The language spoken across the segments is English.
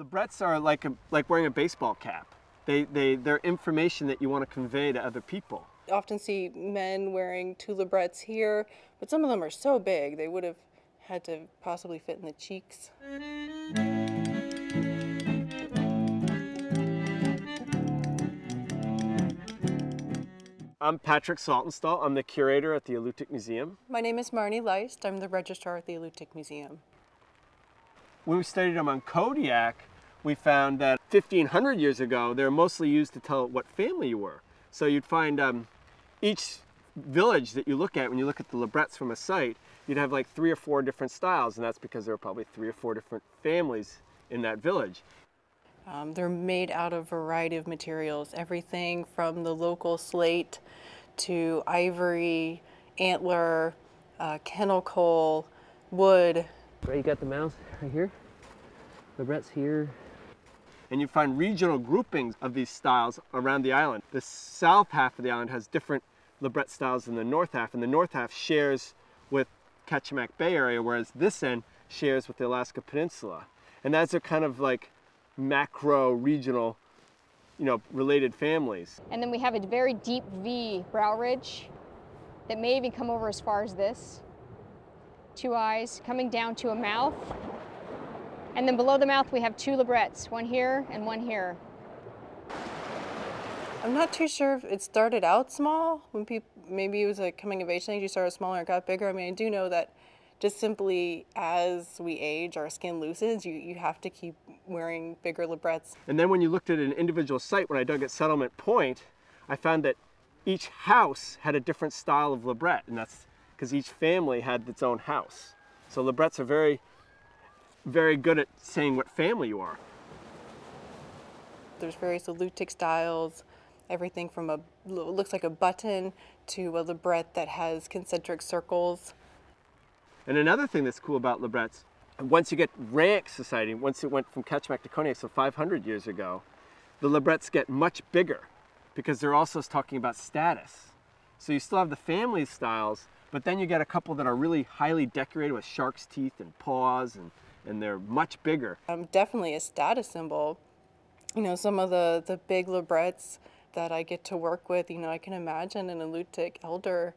Labrets are like a, like wearing a baseball cap. They, they, they're information that you want to convey to other people. often see men wearing two labrets here, but some of them are so big they would have had to possibly fit in the cheeks. I'm Patrick Saltonstall. I'm the curator at the Alutiiq Museum. My name is Marnie Leist. I'm the registrar at the Alutiiq Museum. When we studied them on Kodiak, we found that 1500 years ago, they were mostly used to tell what family you were. So you'd find um, each village that you look at, when you look at the labrets from a site, you'd have like three or four different styles, and that's because there were probably three or four different families in that village. Um, they're made out of a variety of materials, everything from the local slate to ivory, antler, uh, cannel coal, wood. Right, you got the mouth right here. Labret's here. And you find regional groupings of these styles around the island. The south half of the island has different labret styles than the north half, and the north half shares with Kachemak Bay area, whereas this end shares with the Alaska Peninsula. And that's a kind of like macro regional, you know, related families. And then we have a very deep V brow ridge that may even come over as far as this. Two eyes coming down to a mouth. And then below the mouth we have two labrets, one here and one here. I'm not too sure if it started out small when people maybe it was a coming of age thing. You started smaller and got bigger. I mean, I do know that just simply as we age, our skin loosens. You you have to keep wearing bigger labrets. And then when you looked at an individual site, when I dug at Settlement Point, I found that each house had a different style of labret, and that's because each family had its own house. So labrets are very, very good at saying what family you are. There's various Alutiiq styles, everything from a looks like a button to a labret that has concentric circles. And another thing that's cool about labrets, once you get rank society, once it went from Kachemak to Kodiak, so 500 years ago, the labrets get much bigger because they're also talking about status. So you still have the family styles, but then you get a couple that are really highly decorated with shark's teeth and paws, and, and they're much bigger. Um, definitely a status symbol. You know, some of the, the big labrets that I get to work with, you know, I can imagine an Alutiiq elder,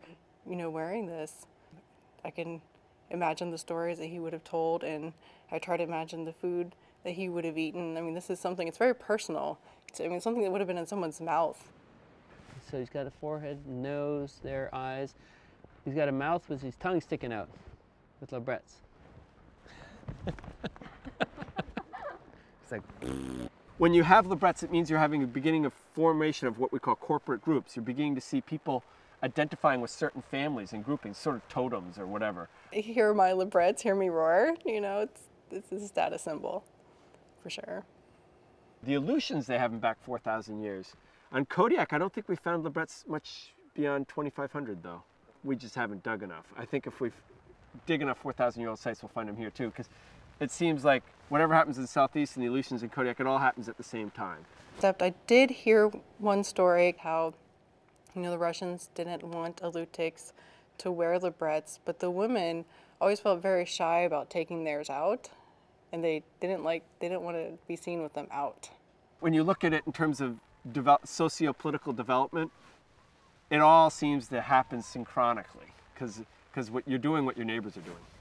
you know, wearing this. I can imagine the stories that he would have told, and I try to imagine the food that he would have eaten. I mean, this is something, it's very personal. It's, I mean, something that would have been in someone's mouth. So he's got a forehead, nose, their eyes. He's got a mouth with his tongue sticking out with labrets. It's like when you have labrets, it means you're having a beginning of formation of what we call corporate groups. You're beginning to see people identifying with certain families and groupings, sort of totems or whatever. Hear my labrets, hear me roar. You know, it's this is a status symbol, for sure. The Aleutians they have them back 4,000 years. On Kodiak, I don't think we found labrets much beyond 2,500 though. We just haven't dug enough. I think if we dig enough 4,000 year old sites, we'll find them here too, because it seems like whatever happens in the southeast and the Aleutians and Kodiak, it all happens at the same time. Except I did hear one story how, you know, the Russians didn't want Alutiiqs to wear labrets, but the women always felt very shy about taking theirs out, and they didn't like they didn't want to be seen with them out. When you look at it in terms of develop, socio-political development, it all seems to happen synchronically, because because what you're doing what your neighbors are doing.